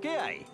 ¿Qué hay?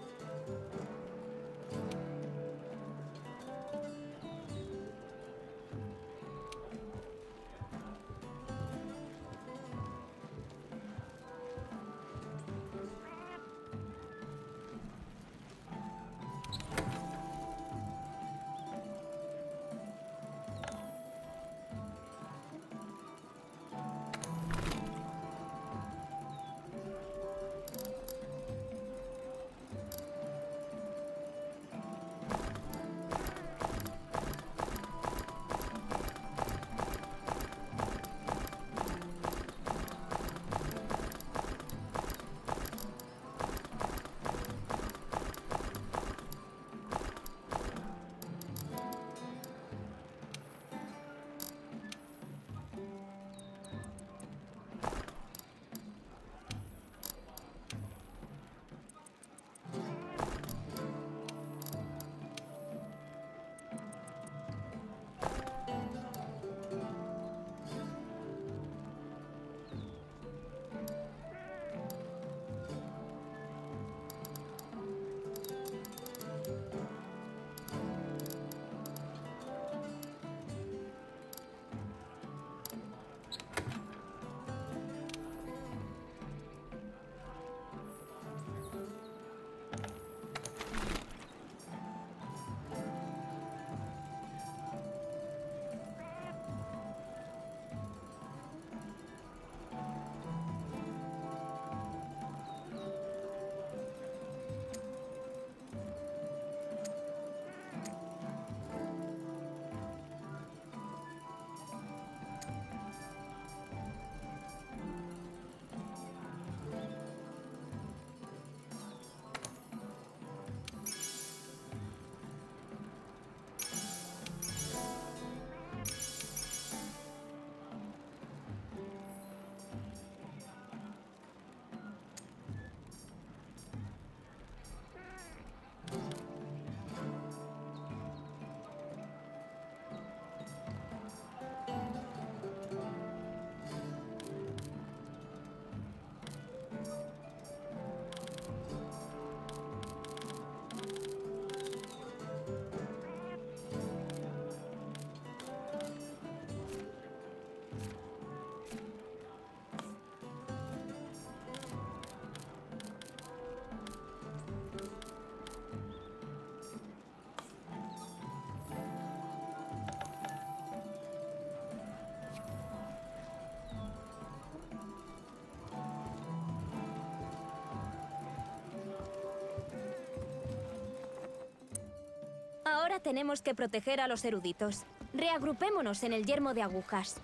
Ahora tenemos que proteger a los eruditos. Reagrupémonos en el yermo de agujas.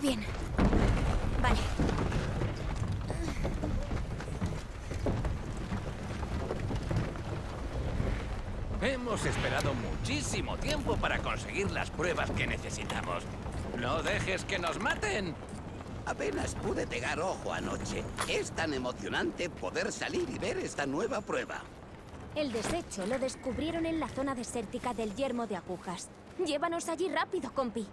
Muy bien. Vale. Hemos esperado muchísimo tiempo para conseguir las pruebas que necesitamos. No dejes que nos maten. Apenas pude pegar ojo anoche. Es tan emocionante poder salir y ver esta nueva prueba. El desecho lo descubrieron en la zona desértica del yermo de agujas. Llévanos allí rápido, compi.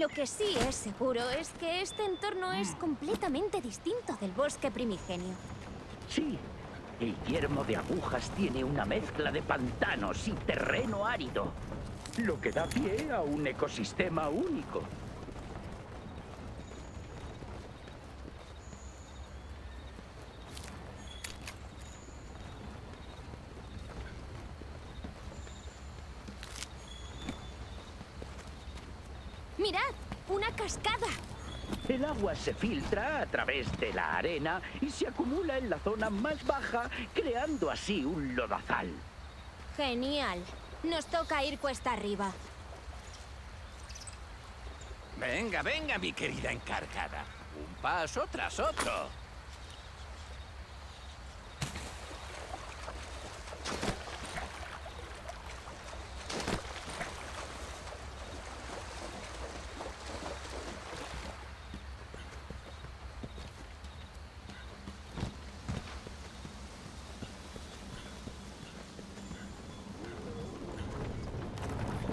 Lo que sí es seguro es que este entorno es completamente distinto del bosque primigenio. Sí, el yermo de agujas tiene una mezcla de pantanos y terreno árido, lo que da pie a un ecosistema único. ¡Mirad! ¡Una cascada! El agua se filtra a través de la arena y se acumula en la zona más baja, creando así un lodazal. Genial. Nos toca ir cuesta arriba. Venga, venga, mi querida encargada. Un paso tras otro.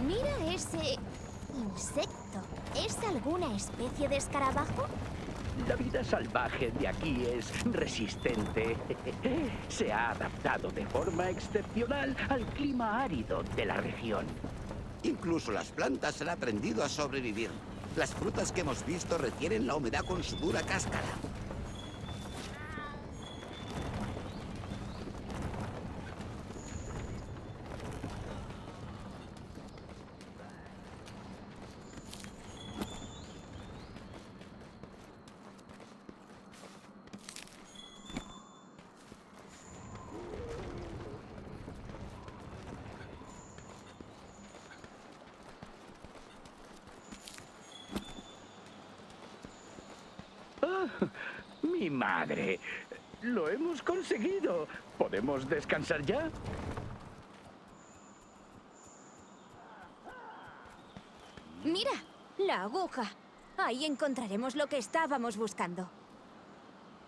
Mira ese insecto. ¿Es alguna especie de escarabajo? La vida salvaje de aquí es resistente. Se ha adaptado de forma excepcional al clima árido de la región. Incluso las plantas han aprendido a sobrevivir. Las frutas que hemos visto retienen la humedad con su dura cáscara. Mi madre. Lo hemos conseguido. ¿Podemos descansar ya? Mira, la aguja. Ahí encontraremos lo que estábamos buscando.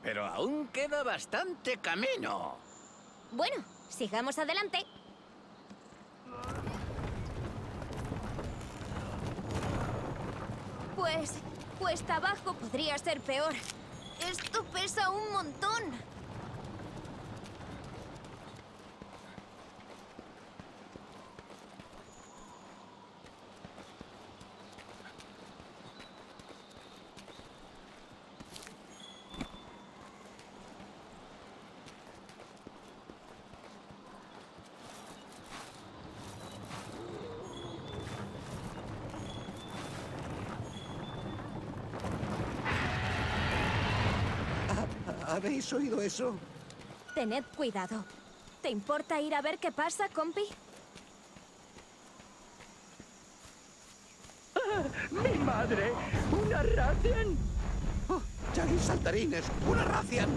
Pero aún queda bastante camino. Bueno, sigamos adelante. Pues, cuesta abajo podría ser peor. Esto pesa un montón. ¿Habéis oído eso? Tened cuidado. ¿Te importa ir a ver qué pasa, compi? ¡Mi madre! ¿Una Rathian? ¡Oh! ¡Chagui saltarines! ¡Una racian!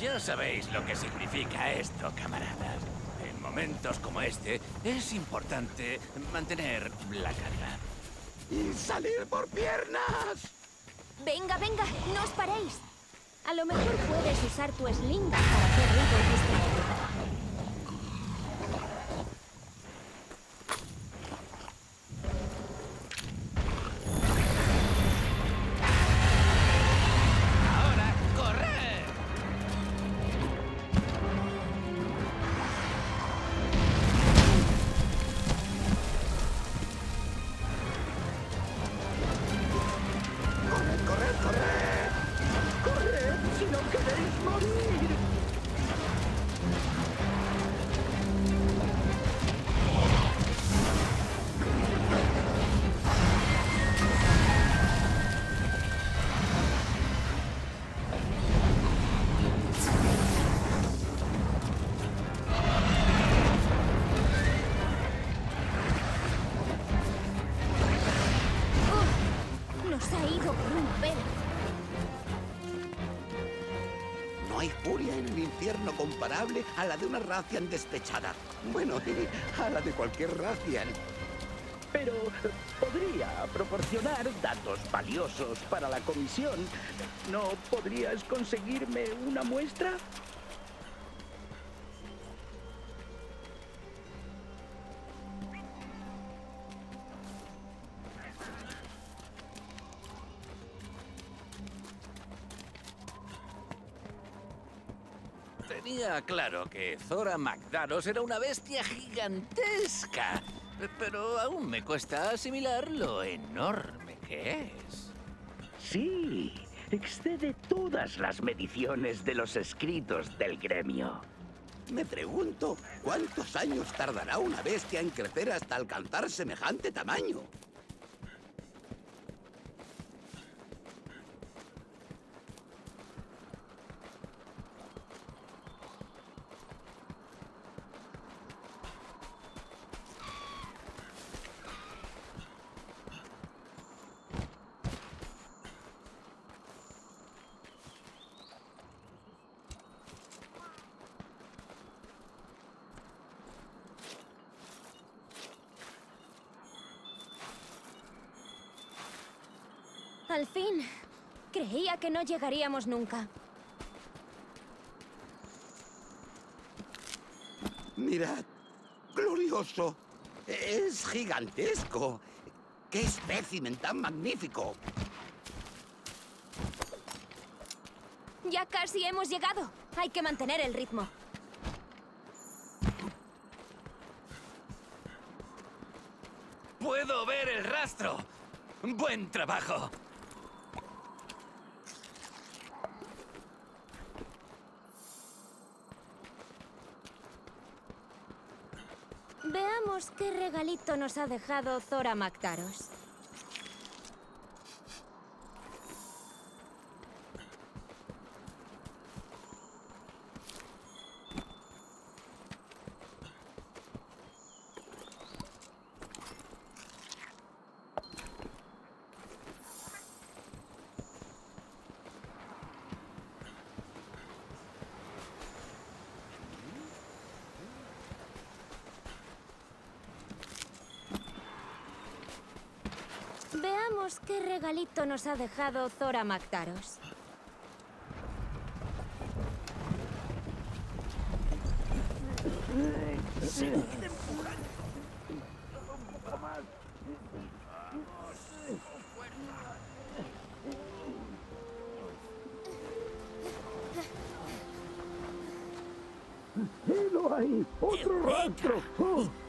Ya sabéis lo que significa esto, camaradas. En momentos como este, es importante mantener la calma. ¡Y salir por piernas! Venga, venga, no os paréis. A lo mejor puedes usar tu sling para hacer ruido y infierno comparable a la de una Razian despechada. Bueno, a la de cualquier Razian. Pero podría proporcionar datos valiosos para la comisión. ¿No podrías conseguirme una muestra? Claro que Zora Magdaros era una bestia gigantesca, pero aún me cuesta asimilar lo enorme que es. Sí, excede todas las mediciones de los escritos del gremio. Me pregunto, ¿cuántos años tardará una bestia en crecer hasta alcanzar semejante tamaño? Al fin. Que no llegaríamos nunca. Mirad, glorioso. Es gigantesco. ¡Qué espécimen tan magnífico! Ya casi hemos llegado. Hay que mantener el ritmo. ¡Puedo ver el rastro! ¡Buen trabajo! Qué regalito nos ha dejado Zora Mactaros. Veamos qué regalito nos ha dejado Zora Mactaros. ¡Helo ahí! ¡Otro rastro! ¡Oh!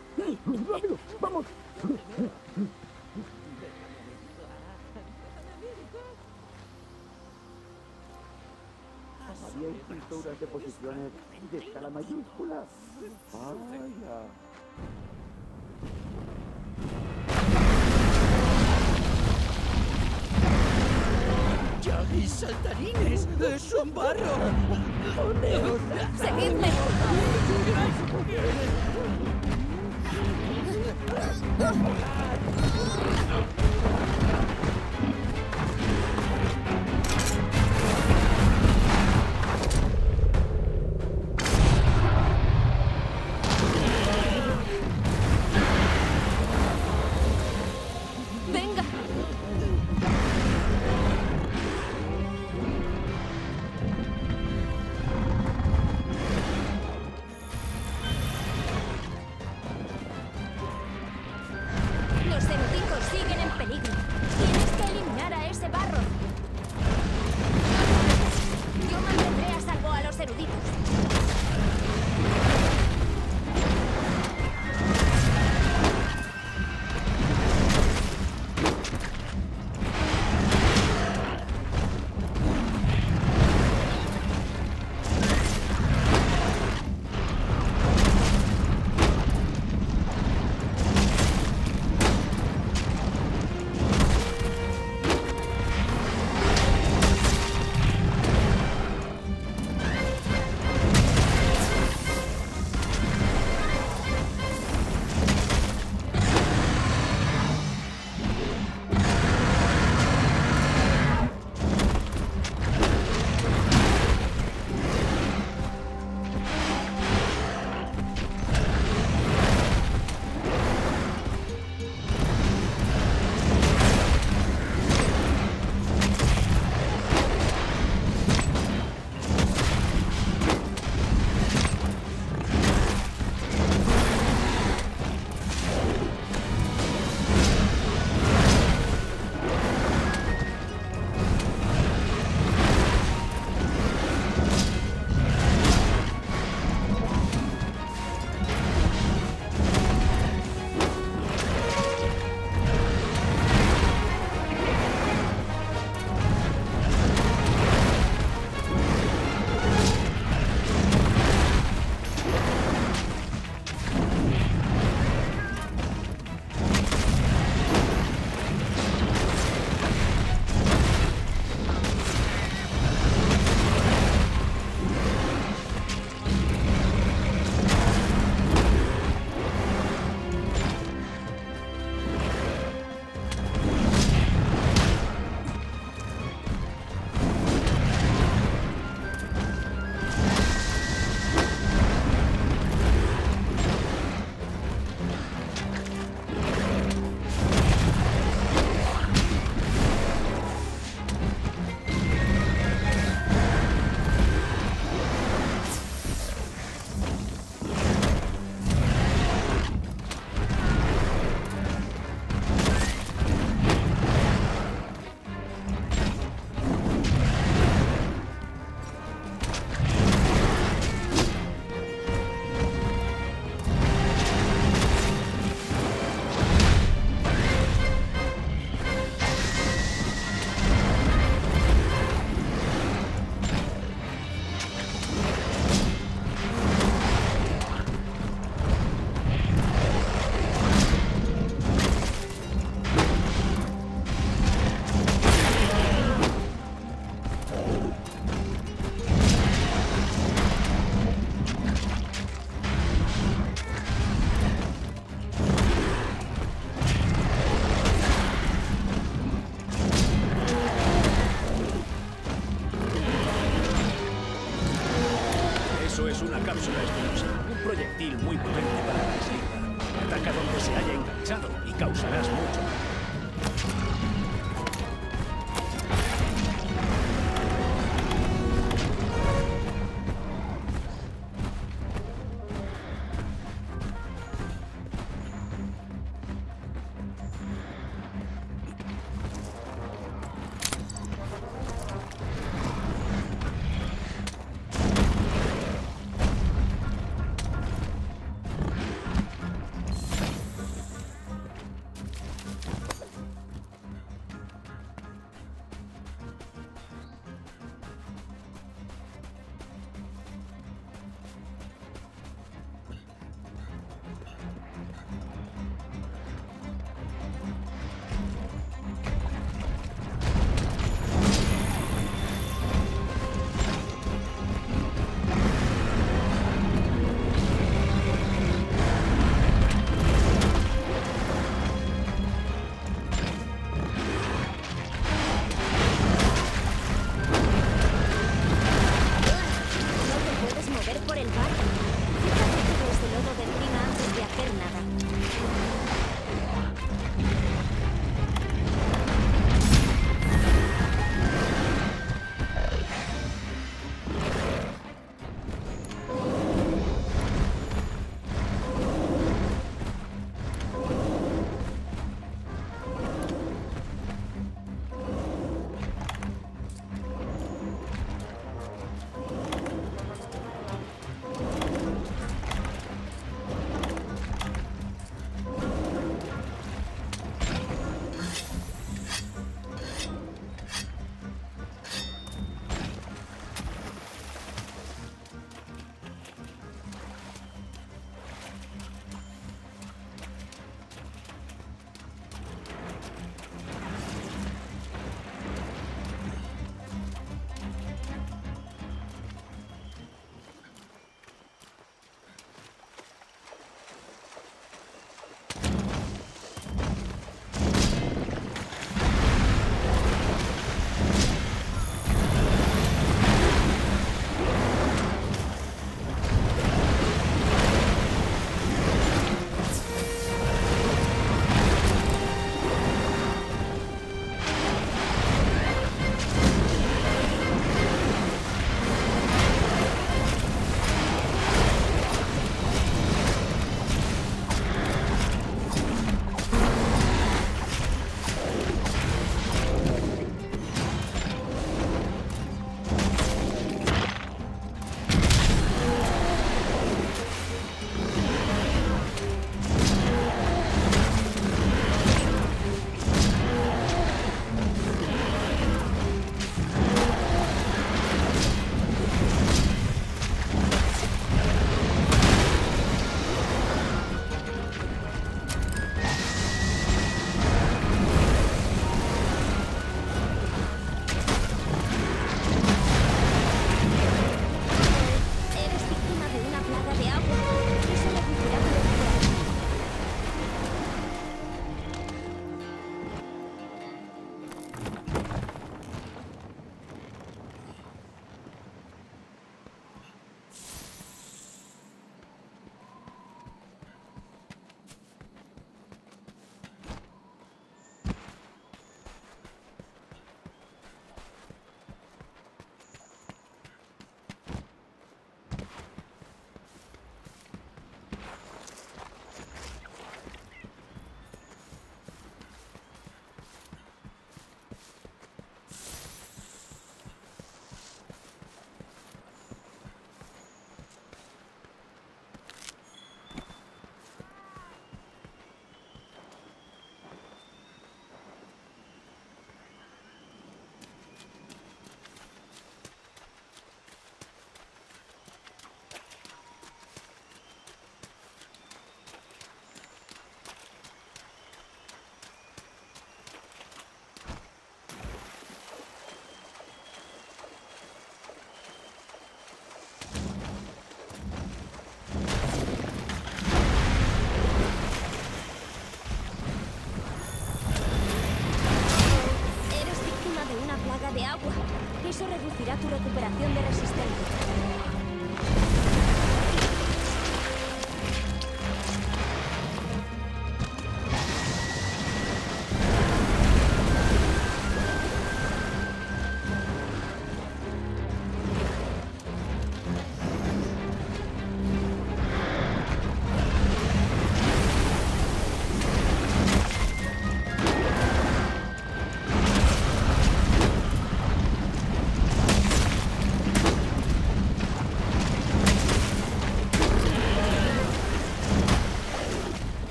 Un barro! ¡Seguidme!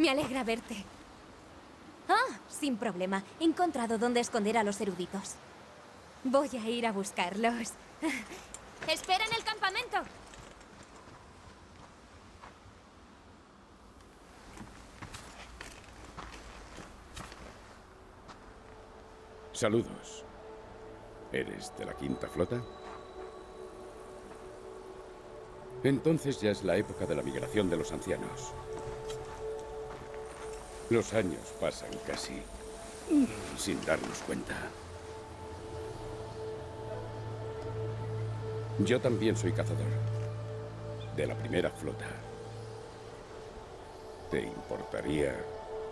Me alegra verte. Ah, sin problema. He encontrado dónde esconder a los eruditos. Voy a ir a buscarlos. ¡Espera en el campamento! Saludos. ¿Eres de la quinta flota? Entonces ya es la época de la migración de los ancianos. Los años pasan casi sin darnos cuenta. Yo también soy cazador. De la primera flota. ¿Te importaría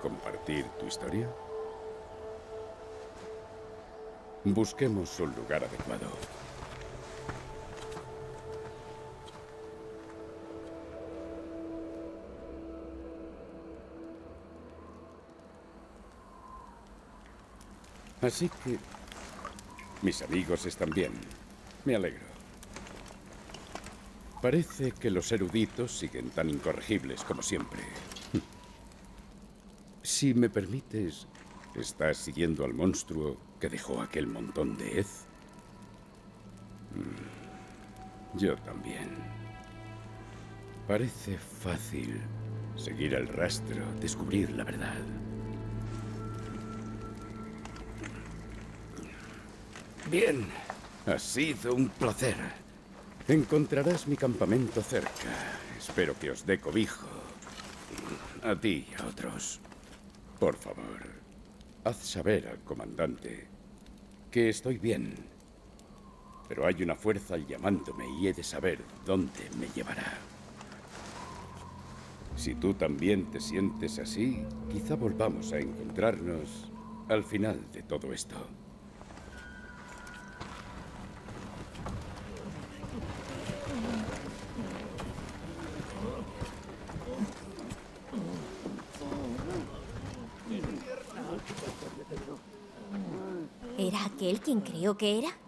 compartir tu historia? Busquemos un lugar adecuado. Así que... Mis amigos están bien. Me alegro. Parece que los eruditos siguen tan incorregibles como siempre. Si me permites, ¿estás siguiendo al monstruo que dejó aquel montón de hez? Mm, Yo también. Parece fácil seguir el rastro, descubrir la verdad. Bien, ha sido un placer. Encontrarás mi campamento cerca. Espero que os dé cobijo. A ti y a otros. Por favor, haz saber al comandante que estoy bien. Pero hay una fuerza llamándome y he de saber dónde me llevará. Si tú también te sientes así, quizá volvamos a encontrarnos al final de todo esto. ¿Era aquel quien creo que era?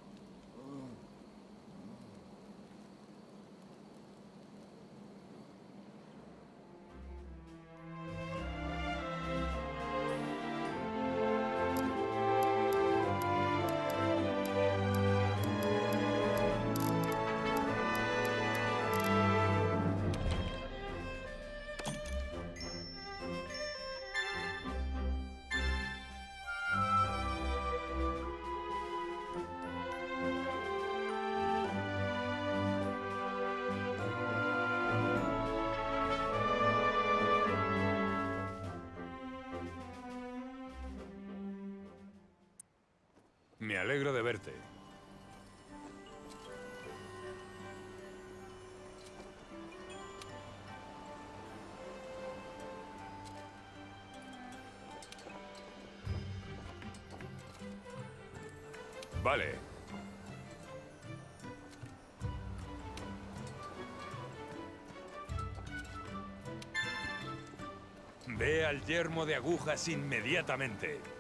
Alegro de verte. Vale. Ve al yermo de agujas inmediatamente.